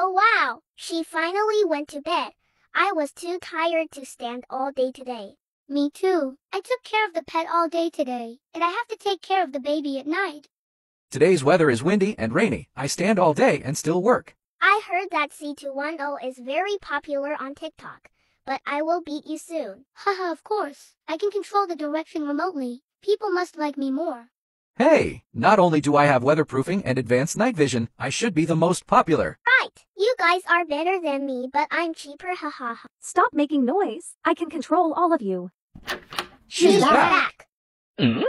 Oh wow, she finally went to bed. I was too tired to stand all day today. Me too. I took care of the pet all day today, and I have to take care of the baby at night. Today's weather is windy and rainy. I stand all day and still work. I heard that C210 is very popular on TikTok, but I will beat you soon. Haha, of course. I can control the direction remotely. People must like me more. Hey, not only do I have weatherproofing and advanced night vision, I should be the most popular. Right. You guys are better than me, but I'm cheaper. Haha. Stop making noise. I can control all of you. She's She's back. back. Hmm?